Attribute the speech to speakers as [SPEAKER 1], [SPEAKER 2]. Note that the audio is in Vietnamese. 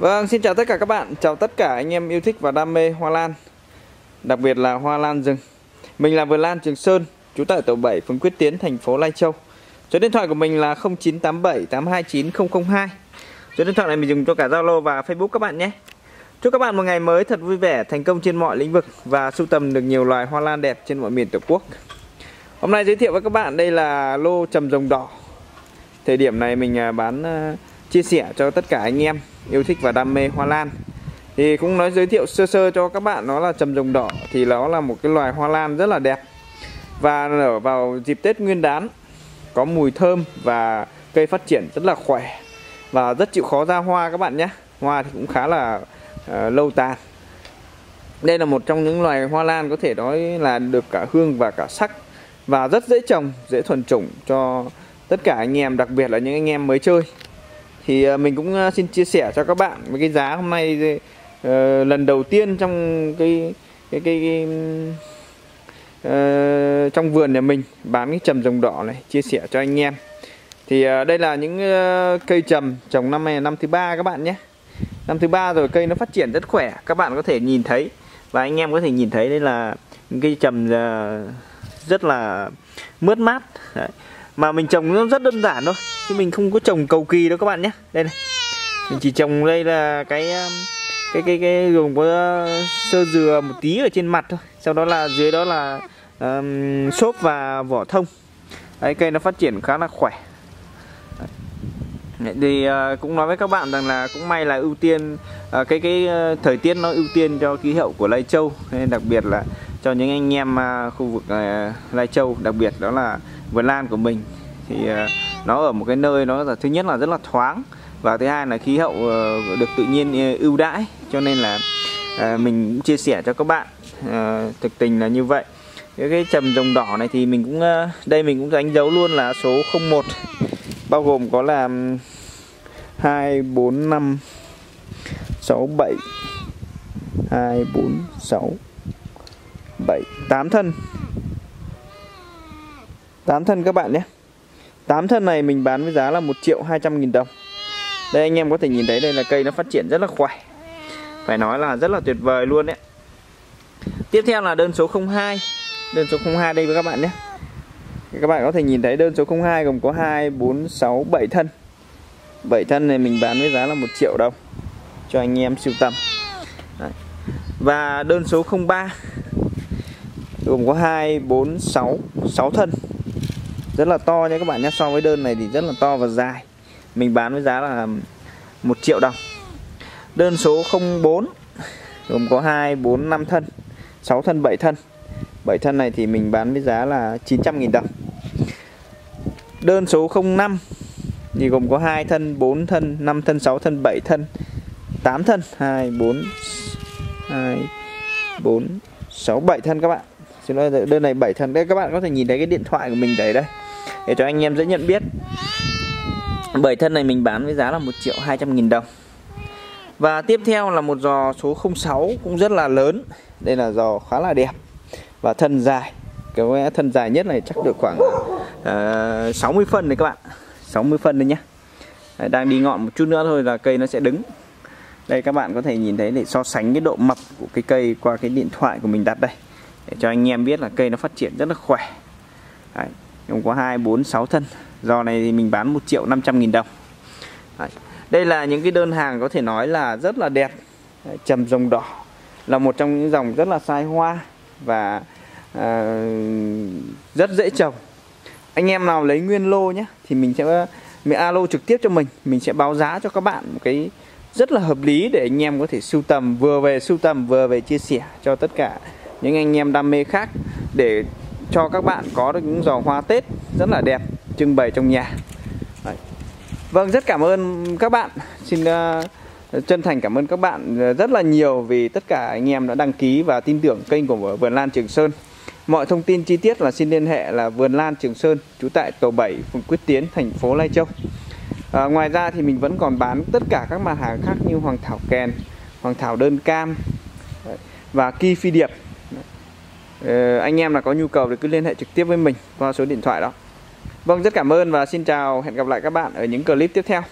[SPEAKER 1] Vâng, xin chào tất cả các bạn, chào tất cả anh em yêu thích và đam mê hoa lan. Đặc biệt là hoa lan rừng. Mình là Vườn Lan Trường Sơn, trú tại tổ 7, phường Quyết Tiến, thành phố Lai Châu. Số điện thoại của mình là 0987 829 002 Số điện thoại này mình dùng cho cả Zalo và Facebook các bạn nhé. Chúc các bạn một ngày mới thật vui vẻ, thành công trên mọi lĩnh vực Và sưu tầm được nhiều loài hoa lan đẹp trên mọi miền tổ quốc. Hôm nay giới thiệu với các bạn đây là lô trầm rồng đỏ. Thời điểm này mình à, bán à, chia sẻ cho tất cả anh em yêu thích và đam mê hoa lan. Thì cũng nói giới thiệu sơ sơ cho các bạn nó là trầm rồng đỏ thì nó là một cái loài hoa lan rất là đẹp. Và nở vào dịp Tết Nguyên đán có mùi thơm và cây phát triển rất là khỏe và rất chịu khó ra hoa các bạn nhé. Hoa thì cũng khá là uh, lâu tàn. Đây là một trong những loài hoa lan có thể nói là được cả hương và cả sắc và rất dễ trồng dễ thuần chủng cho tất cả anh em đặc biệt là những anh em mới chơi thì à, mình cũng à, xin chia sẻ cho các bạn với cái giá hôm nay uh, lần đầu tiên trong cái cái cái, cái uh, trong vườn nhà mình bán cái trầm rồng đỏ này chia sẻ cho anh em. Thì uh, đây là những uh, cây trầm trồng năm này năm thứ ba các bạn nhé. Năm thứ ba rồi cây nó phát triển rất khỏe các bạn có thể nhìn thấy. Và anh em có thể nhìn thấy đây là những cây trầm uh, rất là mướt mát. Đấy. mà mình trồng nó rất đơn giản thôi chứ mình không có trồng cầu kỳ đâu các bạn nhé. Đây này. Mình chỉ trồng đây là cái um, cái cái cái gồm có uh, sơ dừa một tí ở trên mặt thôi. Sau đó là dưới đó là um, xốp và vỏ thông. Đấy cây nó phát triển khá là khỏe. Đấy, thì uh, cũng nói với các bạn rằng là cũng may là ưu tiên uh, cái cái uh, thời tiết nó ưu tiên cho khí hậu của Lai Châu. Nên đặc biệt là cho những anh em uh, khu vực uh, Lai Châu đặc biệt đó là vườn lan của mình. Thì uh, nó ở một cái nơi nó là thứ nhất là rất là thoáng và thứ hai là khí hậu ờ, được tự nhiên ờ, ưu đãi. Cho nên là ờ, mình cũng chia sẻ cho các bạn thực tình là như vậy. Cái, trầm rồng đỏ này thì mình cũng đây mình cũng đánh dấu luôn là số 01 bao gồm có là 2 4 5 6 7 2 4 6 7 8 thân. 8 thân các bạn nhé. 8 thân này mình bán với giá là 1 triệu 200 nghìn đồng. Đây anh em có thể nhìn thấy đây là cây nó phát triển rất là khỏe. Phải nói là rất là tuyệt vời luôn đấy Tiếp theo là đơn số 02 Đơn số 02 đây với các bạn nhé. Các bạn có thể nhìn thấy đơn số 02 gồm có 2, 4, 6, 7 thân. 7 thân này mình bán với giá là 1 triệu đồng Cho anh em sưu tầm. Đấy. Và đơn số 03 Gồm có 2, 4, 6, 6 thân rất là to nha các bạn nhé. So với đơn này thì rất là to và dài. Mình bán với giá là một triệu đồng. Đơn số 04 gồm có 2 4 5 thân 6 thân 7 thân. 7 thân này thì mình bán với giá là 900.000 đồng. Đơn số 05 thì gồm có 2 thân 4 thân 5 thân 6 thân 7 thân 8 thân. 2 4 2 4 6 7 thân các bạn. Xin lỗi, đơn này 7 thân. Đây, các bạn có thể nhìn thấy cái điện thoại của mình đấy đây để cho anh em dễ nhận biết. Bởi thân này mình bán với giá là 1 triệu 200 nghìn đồng. Và tiếp theo là một giò số 06 cũng rất là lớn. Đây là giò khá là đẹp và thân dài. Cái thân dài nhất này chắc được khoảng à, uh, 60 phân này các bạn. 60 phân đây nhá. đang đi ngọn một chút nữa thôi là cây nó sẽ đứng. Đây các bạn có thể nhìn thấy để so sánh cái độ mập của cái cây qua cái điện thoại của mình đặt đây. Để cho anh em biết là cây nó phát triển rất là khỏe. Đấy, gồm có 2 4 6 thân. Giò này thì mình bán 1 triệu 500 nghìn đồng. Đấy. đây là những cái đơn hàng có thể nói là rất là đẹp. Đấy, trầm rồng đỏ là một trong những dòng rất là sai hoa và à, rất dễ trồng. Anh em nào lấy nguyên lô nhé thì mình sẽ mình alo trực tiếp cho mình. Mình sẽ báo giá cho các bạn một cái rất là hợp lý để anh em có thể sưu tầm vừa về sưu tầm vừa về chia sẻ cho tất cả những anh em đam mê khác để cho các bạn có được những giò hoa Tết rất là đẹp trưng bày trong nhà. Đấy. Vâng rất cảm ơn các bạn. Xin uh, chân thành cảm ơn các bạn ờ, rất là nhiều vì tất cả anh em đã đăng ký và tin tưởng kênh của Vườn Lan Trường Sơn. Mọi thông tin chi tiết là xin liên hệ là Vườn Lan Trường Sơn trú tại tổ 7 phường Quyết Tiến thành phố Lai Châu. À, Ngoài ra thì mình vẫn còn bán tất cả các mặt hàng khác như hoàng thảo kèn, hoàng thảo đơn cam và ki phi điệp. Ờ, anh em là có nhu cầu thì cứ liên hệ trực tiếp với mình qua số điện thoại đó. Vâng rất cảm ơn và xin chào, hẹn gặp lại các bạn ở những clip tiếp theo.